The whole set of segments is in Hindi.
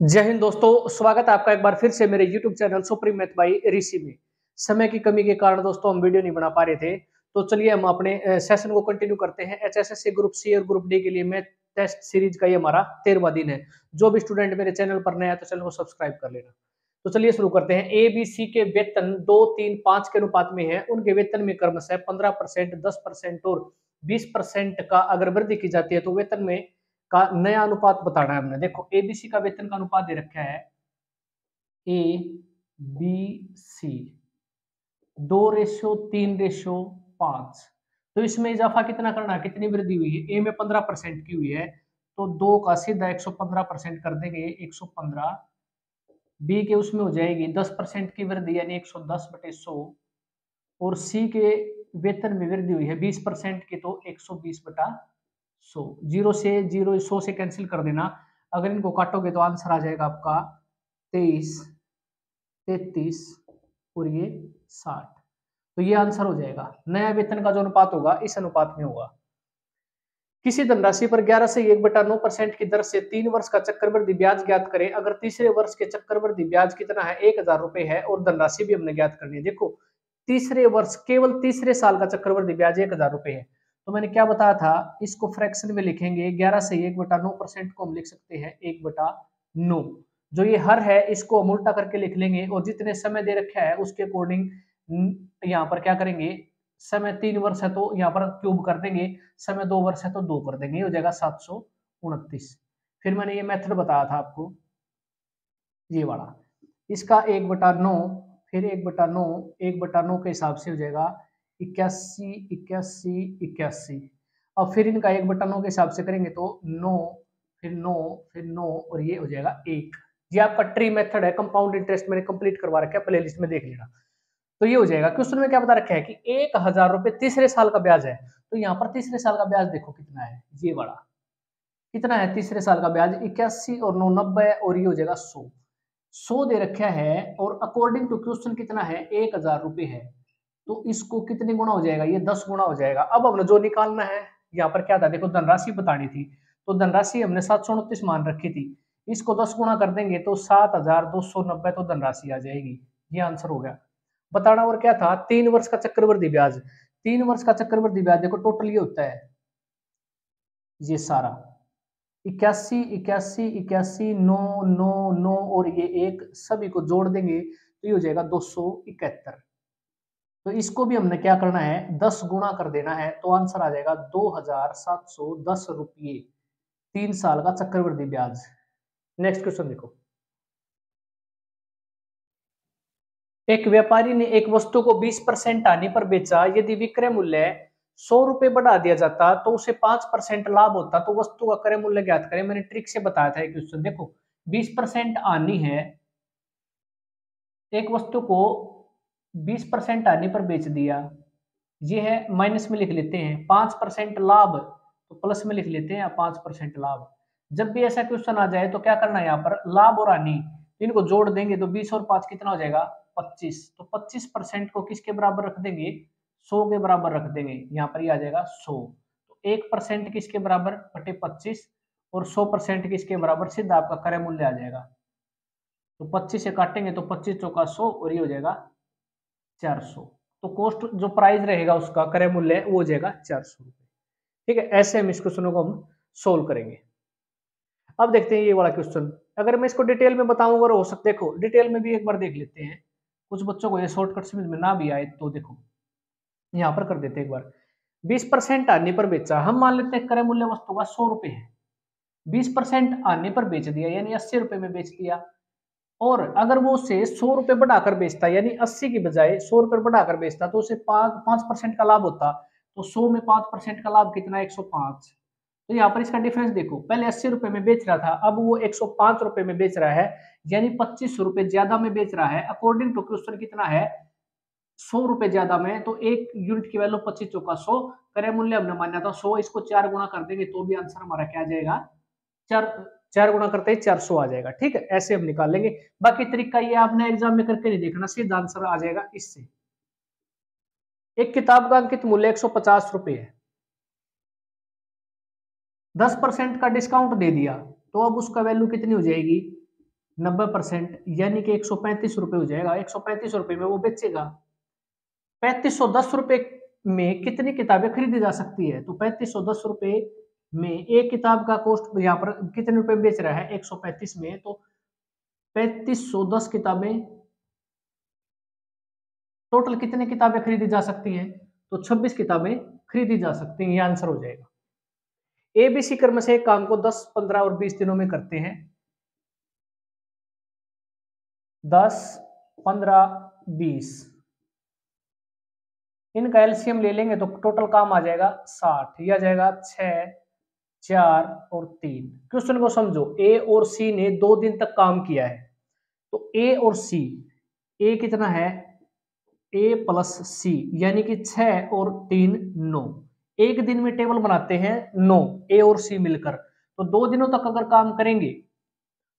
जय हिंद दोस्तों, स्वागत है आपका एक बार फिर से मेरे YouTube channel supreme math by Rishi में। समय की कमी के कारण दोस्तों, हम वीडियो नहीं बना पा रहे थे। तो चलिए हम अपने सेशन को कंटिन्यू करते हैं। एचएसएससी ग्रुप सी और ग्रुप डी के लिए मैथ टेस्ट सीरीज़ का ये हमारा तेरहवा दिन है। जो भी स्टूडेंट मेरे चैनल पर नया है तो चैनल को सब्सक्राइब कर लेना। तो चलिए शुरू करते हैं। ए बी सी के वेतन दो, तीन, पाँच के अनुपात में है। उनके वेतन में क्रमशः पंद्रह परसेंट, दस परसेंट और बीस परसेंट का अगर वृद्धि की जाती है। तो वेतन में का नया अनुपात बताना है हमने। देखो एबीसी का वेतन का अनुपात दे रखा है ए बी सी दो रेशो तीन रेशो पाँच। तो इसमें इजाफा कितना करना कितनी वृद्धि हुई है? ए में पंद्रह परसेंट की हुई है तो दो का सीधा एक सौ पंद्रह परसेंट कर देंगे, एक सौ पंद्रह। बी के उसमें हो जाएगी दस परसेंट की वृद्धि, यानी एक सौ दस बटे सौ। और सी के वेतन में वृद्धि हुई है बीस परसेंट की तो एक सौ बीस बटा सो ज़ीरो से ज़ीरो सौ से कैंसिल कर देना। अगर इनको काटोगे तो आंसर आ जाएगा आपका तेईस, तैतीस और ये साठ। तो ये आंसर हो जाएगा। नया वेतन का जो अनुपात होगा, इस अनुपात में होगा। किसी धनराशि पर 11 से एक बटा नौ परसेंट की दर से तीन वर्ष का चक्रवृद्धि ब्याज ज्ञात करें। अगर तीसरे वर्ष के चक्रवृद्धि ब्याज कितना है, एक हज़ार रुपए है और धनराशि भी हमने ज्ञात करनी है। देखो, तीसरे वर्ष, केवल तीसरे साल का चक्रवृद्धि ब्याज एक हज़ार रुपए है। तो मैंने क्या बताया था? इसको फ्रैक्शन में लिखेंगे ग्यारह से एक बटा नौ परसेंट को हम लिख सकते हैं एक बटा नौ। जो ये हर है, इसको हम उल्टा करके लिख लेंगे और जितने समय दे रखा है, उसके अकॉर्डिंग यहाँ पर क्या करेंगे? समय तीन वर्ष है तो यहाँ पर क्यूब कर देंगे, समय दो वर्ष है तो दो कर देंगे हो जाएगा सात सौ उनतीस। फिर मैंने ये मेथड बताया था आपको, ये वाला। इसका एक बटा नौ, फिर एक बटा नौ, एक बटा नौ के हिसाब से हो जाएगा इक्यासी इक्यासी इक्यासी। अब फिर इनका एक बटा नौ के हिसाब से करेंगे तो नौ, फिर नौ फिर नौ, और ये हो जाएगा एक। ये आपका ट्री मेथड है कंपाउंड इंटरेस्ट मैंने कंप्लीट करवा रखा है प्ले लिस्ट में देख लेना। तो ये हो जाएगा क्वेश्चन में क्या बता रखा है कि एक हज़ार रुपए तीसरे साल का ब्याज है। तो यहाँ पर तीसरे साल का ब्याज देखो कितना है, ये बड़ा कितना है तीसरे साल का ब्याज? इक्यासी और नौ नब्बे, और ये हो जाएगा सौ। सौ दे रखा है, और अकॉर्डिंग टू क्वेश्चन कितना है? एक हज़ार रुपए है। तो इसको कितने गुणा हो जाएगा? ये दस गुणा हो जाएगा। अब हमने जो निकालना है, यहाँ पर क्या था? देखो, धनराशि बतानी थी। तो धनराशि हमने सात सौ उनतीस मान रखी थी। इसको दस गुणा कर देंगे तो सात हज़ार दो सौ नब्बे तो धनराशि आ जाएगी। ये आंसर हो गया। बताना और क्या था? तीन वर्ष का चक्रवर्ती ब्याज। तीन वर्ष का चक्रवर्ती ब्याज देखो, टोटल ये होता है। ये सारा। इक्यासी इक्यासी इक्यासी, नौ नौ नौ और ये एक सभी को जोड़ देंगे तो ये हो जाएगा दो सौ इकहत्तर। तो इसको भी हमने क्या करना है? दस गुणा कर देना है तो आंसर आ जाएगा दो हज़ार सात सौ दस रुपये। तीन साल का चक्रवृद्धि ब्याज। नेक्स्ट क्वेश्चन देखो। एक व्यापारी ने एक वस्तु को 20 परसेंट आने पर बेचा, यदि विक्रय मूल्य सौ रुपए बढ़ा दिया जाता तो उसे पाँच परसेंट लाभ होता। तो वस्तु का क्रय मूल्य ज्ञात करें। मैंने ट्रिक से बताया था क्वेश्चन देखो। 20 परसेंट आनी है, एक वस्तु को बीस परसेंट आने पर बेच दिया। ये है माइनस में लिख लेते हैं। पाँच परसेंट लाभ तो प्लस में लिख लेते हैं पाँच परसेंट लाभ। जब भी ऐसा क्वेश्चन आ जाए तो क्या करना है यहाँ पर? लाभ और हानि। इनको जोड़ देंगे तो बीस और पाँच कितना हो जाएगा? पच्चीस। तो पच्चीस परसेंट को किसके बराबर रख देंगे? सौ के बराबर रख देंगे। यहाँ पर ये आ जाएगा सौ। तो एक परसेंट किसके बराबर? बटे पच्चीस। और सौ परसेंट किसके बराबर? सीधा आपका क्रय मूल्य आ जाएगा। तो पच्चीस से काटेंगे तो पच्चीस चौका सौ और ये हो जाएगा चार सौ। तो कॉस्ट जो प्राइस रहेगा उसका क्रय मूल्य वो हो जाएगा चार सौ रुपये ठीक है, ऐसे हम इस क्वेश्चनों को हम सोल्व करेंगे। अब देखते हैं ये वाला क्वेश्चन अगर मैं इसको डिटेल में बताऊँ, अगर हो सकता देखो डिटेल में भी एक बार देख लेते हैं। कुछ बच्चों को ये शॉर्टकट समझ में ना भी आए तो देखो, यहाँ पर कर देते हैं एक बार। बीस परसेंट आने पर बेचा, हम मान लेते हैं क्रय मूल्य वस्तु का सौ रुपए है। बीस परसेंट आने पर बेच दिया, यानी अस्सी रुपए में बेच दिया। और अगर वो उसे सौ रुपए बढ़ाकर बेचता, यानी अस्सी की बजाय सौ रुपए बढ़ाकर बेचता तो उसे पाँच पाँच परसेंट का लाभ होता। तो सौ में पाँच परसेंट का लाभ कितना एक सौ पाँच। तो यहाँ पर इसका डिफरेंस देखो। पहले अस्सी रुपए में बेच रहा था, अब वो एक सौ पाँच रुपए में बेच रहा है, यानी पच्चीस रुपए ज़्यादा में बेच रहा है। अकॉर्डिंग टू क्वेश्चन कितना है? सौ रुपए ज़्यादा में। तो एक यूनिट की वैल्यू पच्चीस चौका सौ क्रय मूल्य हमने माना था सौ, इसको चार गुणा कर देंगे तो भी आंसर हमारा क्या जाएगा? चार चार गुणा करते हैं, चार सौ आ जाएगा, ठीक है? ऐसे हम निकाल लेंगे। बाकी तरीका ये आपने एग्ज़ाम में करके नहीं देखना सीधा आंसर आ जाएगा इससे। एक किताब का अंकित मूल्य एक सौ पचास रुपए है। दस परसेंट का डिस्काउंट दे दिया तो अब उसका वैल्यू कितनी हो जाएगी? नब्बे परसेंट, यानी कि एक सौ पैंतीस रुपये हो जाएगा। एक सौ पैंतीस रुपये में वो बेचेगा। पैंतीस सौ दस रुपये में कितनी किताबें खरीदी जा सकती है? तो पैंतीस सौ दस रुपये में एक किताब का कॉस्ट यहाँ पर कितने रुपए बेच रहा है? एक सौ पैंतीस में तो पैंतीस सौ दस किताबें टोटल कितने किताबें खरीदी जा सकती हैं? तो 26 किताबें खरीदी जा सकती हैं ये आंसर हो जाएगा। एबीसी क्रम से काम को 10, 15 और 20 दिनों में करते हैं। 10, 15, 20 इनका एलसीएम ले लेंगे तो टोटल काम आ जाएगा 60 यह आ जाएगा 6, चार और तीन। क्वेश्चन को समझो। ए और सी ने दो दिन तक काम किया है। तो ए और सी ए कितना है? ए प्लस सी यानी कि छ और तीन, नौ। एक दिन में टेबल बनाते हैं, नौ। ए और सी मिलकर। तो दो दिनों तक अगर काम करेंगे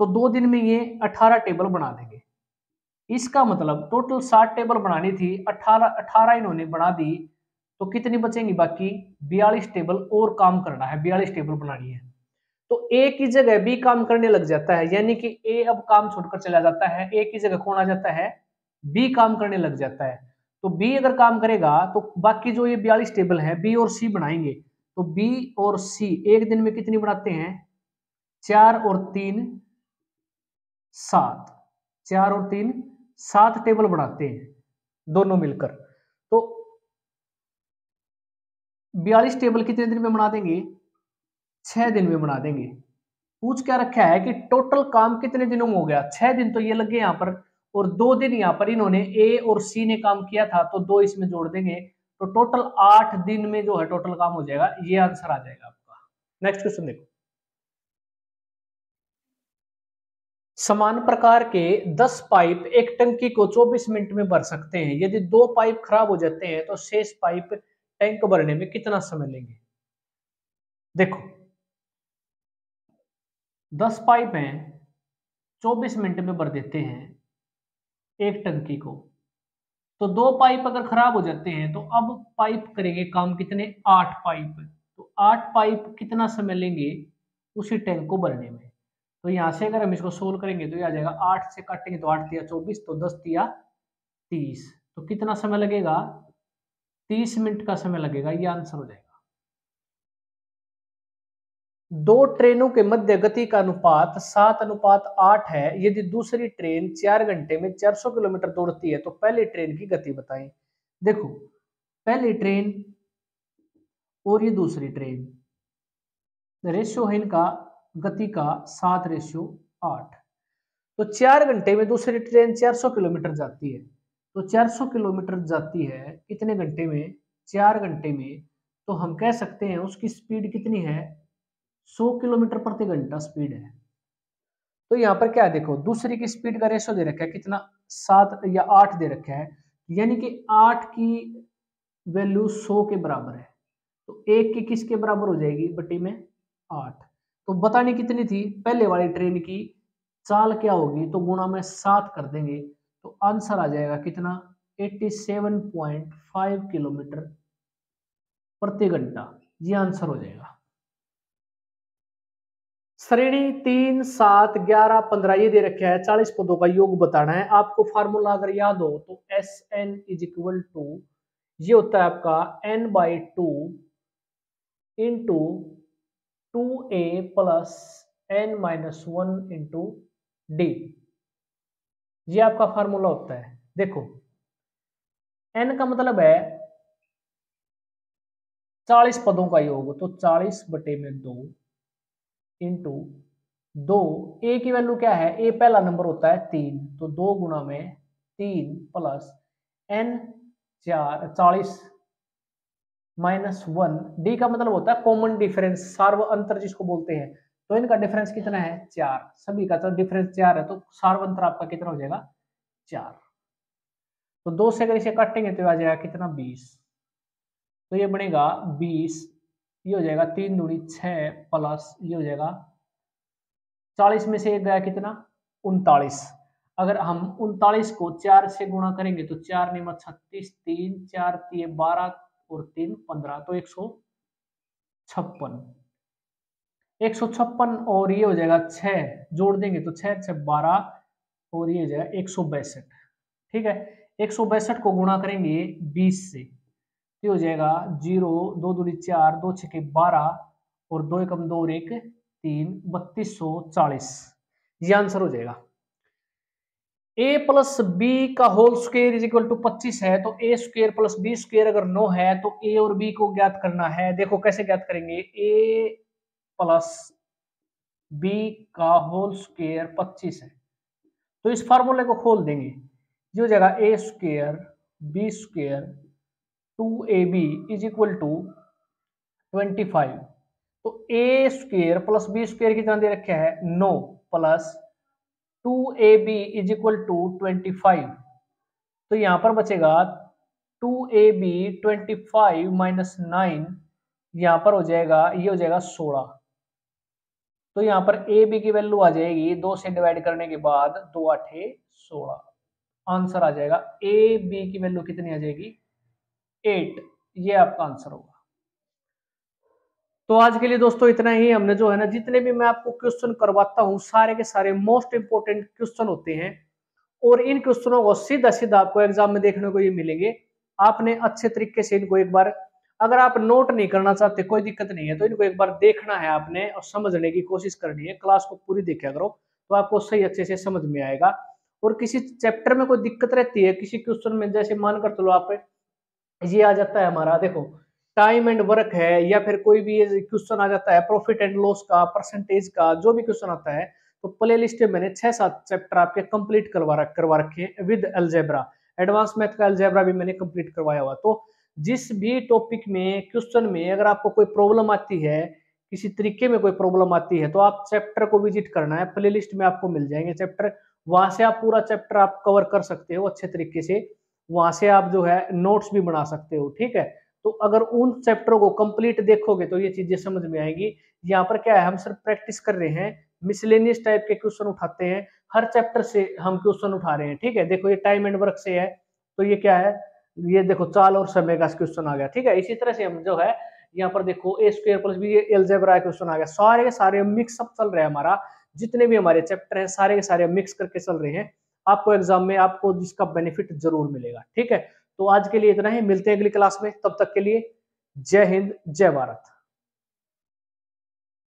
तो दो दिन में ये अठारह टेबल बना देंगे। इसका मतलब टोटल साठ टेबल बनानी थी, अठारह अठारह इन्होंने बना दी तो कितनी बचेंगी? बाकी बयालीस टेबल और काम करना है, बयालीस टेबल बनानी है। तो ए की जगह बी काम करने लग जाता है, यानी कि ए अब काम छोड़कर चला जाता है ए की जगह कौन आ जाता है? बी काम करने लग जाता है। तो बी अगर काम करेगा तो बाकी जो ये बयालीस टेबल है बी और सी बनाएँगे। तो बी और सी एक दिन में कितनी बनाते हैं? चार और तीन, सात। चार और तीन, सात टेबल बनाते हैं, दोनों मिलकर तो बयालीस टेबल कितने दिन में बना देंगे? छह दिन में बना देंगे। पूछ क्या रखा है कि टोटल काम कितने दिनों में हो गया? छह दिन तो ये लगे यहाँ पर, और दो दिन यहाँ पर इन्होंने ए और सी ने काम किया था तो दो इसमें जोड़ देंगे। तो टोटल आठ दिन में जो है टोटल काम हो जाएगा। ये आंसर आ जाएगा आपका। नेक्स्ट क्वेश्चन देखो। समान प्रकार के 10 पाइप एक टंकी को 24 मिनट में भर सकते हैं। यदि दो पाइप खराब हो जाते हैं तो शेष पाइप टैंक भरने में कितना समय लेंगे? देखो 10 पाइप हैं 24 मिनट में भर देते हैं एक टंकी को। तो दो पाइप अगर खराब हो जाते हैं तो अब पाइप करेंगे काम कितने? आठ पाइप। तो आठ पाइप कितना समय लेंगे उसी टैंक को भरने में? तो यहाँ से अगर हम इसको सोल्व करेंगे तो ये आ जाएगा आठ से काटेंगे तो आठ दिया चौबीस तो दस दिया तीस। तो कितना समय लगेगा? तीस मिनट का समय लगेगा, ये आंसर हो जाएगा। दो ट्रेनों के मध्य गति का अनुपात सात अनुपात आठ है। यदि दूसरी ट्रेन चार घंटे में 400 किलोमीटर दौड़ती है तो पहली ट्रेन की गति बताएँ। देखो, पहली ट्रेन और ये दूसरी ट्रेन। रेशियो है इनका, गति का सात रेशियो आठ। तो चार घंटे में दूसरी ट्रेन 400 किलोमीटर जाती है। तो 400 किलोमीटर जाती है कितने घंटे में? चार घंटे में। तो हम कह सकते हैं उसकी स्पीड कितनी है? 100 किलोमीटर प्रति घंटा स्पीड है। तो यहाँ पर क्या देखो, दूसरी की स्पीड का रेशो दे रखा है, कितना? सात या आठ दे रखा है। यानी कि आठ की वैल्यू सौ के बराबर है। तो एक की किसके बराबर हो जाएगी? बटी में आठ। तो बतानी कितनी थी? पहले वाली ट्रेन की चाल क्या होगी? तो गुणा में सात कर देंगे। तो आंसर आ जाएगा कितना? 87.5 किलोमीटर प्रति घंटा। ये आंसर हो जाएगा। श्रेणी तीन, सात, ग्यारह, पंद्रह, ये दे रखे है। चालीस पदों का योग बताना है। आपको फार्मूला अगर याद हो तो S N is equal to ये होता है आपका N by two into two A plus N minus one into D ये आपका फार्मूला होता है। देखो एन का मतलब है चालीस पदों का योग तो चालीस बटे में दो इंटू दो ए की वैल्यू क्या है? ए पहला नंबर होता है तीन तो दो गुना में तीन प्लस एन चार, चालीस माइनस वन डी का मतलब होता है कॉमन डिफरेंस सार्व अंतर जिसको बोलते हैं। तो इनका डिफरेंस कितना है? चार। सभी का तो डिफरेंस चार है तो सार्व अंतर आपका कितना हो जाएगा? चार। तो दो से अगर इसे काटेंगे तो आ जाएगा कितना? बीस। तो ये बनेगा बीस, ये हो जाएगा तीन दूनी छ प्लस ये हो जाएगा चालीस में से एक गया कितना? उनतालीस। अगर हम उनतालीस को चार से गुणा करेंगे तो चार निम छत्तीस, तीन, चार, तीन, बारह और तीन, पंद्रह तो एक सौ छप्पन। एक सौ छप्पन और ये हो जाएगा छ जोड़ देंगे तो छह छह, बारह और ये हो जाएगा एक सौ बैसठ। ठीक है? एक सौ बैसठ को गुणा करेंगे बीस से। ये हो जाएगा ज़ीरो, दो दूरी चार, दो छके बारह और दो एकम दो और एक, तीन, बत्तीस सौ चालीस। ये आंसर हो जाएगा। ए प्लस बी का whole square is equal to पच्चीस है तो A square plus B square अगर नो है तो ए और बी को ज्ञात करना है। देखो कैसे ज्ञात करेंगे? ए प्लस बी का होल स्क्वेयर पच्चीस है। तो इस फार्मूले को खोल देंगे। जो जगह A square, B square, two A B is equal to twenty five. तो A square plus B square कितना दे रखा है no plus two A B is equal to twenty five. तो यहाँ पर बचेगा two A B twenty five minus nine, यहाँ पर हो जाएगा, ये हो जाएगा सोलह। तो यहाँ पर ए बी की वैल्यू आ जाएगी दो से डिवाइड करने के बाद दो आठे सोलह। आंसर आ जाएगा ए बी की वैल्यू कितनी आ जाएगी? एट ये आपका आंसर होगा। तो आज के लिए दोस्तों इतना ही। हमने जो है ना, जितने भी मैं आपको क्वेश्चन करवाता हूँ, सारे के सारे मोस्ट इंपोर्टेंट क्वेश्चन होते हैं। और इन क्वेश्चनों को सीधा सीधा आपको एग्ज़ाम में देखने को ये मिलेंगे। आपने अच्छे तरीके से इनको एक बार अगर आप नोट नहीं करना चाहते, कोई दिक्कत नहीं है तो इनको एक बार देखना है आपने और समझने की कोशिश करनी है। क्लास को पूरी देखा करो तो आपको सही अच्छे से समझ में आएगा। और किसी चैप्टर में कोई दिक्कत रहती है, किसी क्वेश्चन में जैसे मान कर चलो आप, ये आ जाता है हमारा, देखो, टाइम एंड वर्क है या फिर कोई भी क्वेश्चन आ जाता है, प्रॉफिट एंड लॉस का, परसेंटेज का, जो भी क्वेश्चन आता है तो प्ले लिस्ट में मैंने छह सात चैप्टर आपके कंप्लीट करवा करवा रखे हैं विद एल्जेब्रा। एडवांस मैथ का एल्जेब्रा भी मैंने कंप्लीट करवाया हुआ तो जिस भी टॉपिक में क्वेश्चन में अगर आपको कोई प्रॉब्लम आती है, किसी तरीके में कोई प्रॉब्लम आती है तो आप चैप्टर को विज़िट करना है। प्ले में आपको मिल जाएँगे चैप्टर वहाँ से आप पूरा चैप्टर आप कवर कर सकते हो अच्छे तरीके से। वहाँ से आप जो है नोट्स भी बना सकते हो, ठीक है? तो अगर उन चैप्टरों को कंप्लीट देखोगे तो ये चीज़ें समझ में आएँगी। यहाँ पर क्या है, हम सिर्फ़ प्रैक्टिस कर रहे हैं मिसलेनियस टाइप के क्वेश्चन उठाते हैं। हर चैप्टर से हम क्वेश्चन उठा रहे हैं, ठीक है? देखो ये टाइम एंड वर्क से है। तो ये क्या है? ये देखो, चाल और समय का क्वेश्चन आ गया, ठीक है? इसी तरह से हम जो है, यहाँ पर देखो A square plus B algebra question आ गया। सारे के सारे मिक्सअप चल रहे हैं हमारा। जितने भी हमारे चैप्टर हैं, सारे के सारे मिक्स करके चल रहे हैं। आपको एग्ज़ाम में आपको जिसका बेनिफिट ज़रूर मिलेगा, ठीक है? तो आज के लिए इतना ही। मिलते हैं अगली क्लास में। तब तक के लिए जय हिंद, जय भारत।